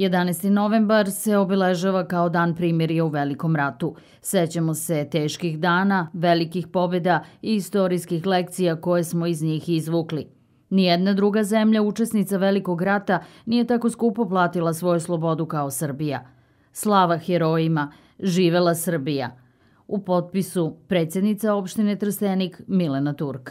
11. novembar se obeležava kao dan primirja u Velikom ratu. Sećamo se teških dana, velikih pobjeda i istorijskih lekcija koje smo iz njih izvukli. Nijedna druga zemlja učesnica Velikog rata nije tako skupo platila svoju slobodu kao Srbija. Slava herojima, živela Srbija. U potpisu predsjednica opštine Trstenik Milena Turk.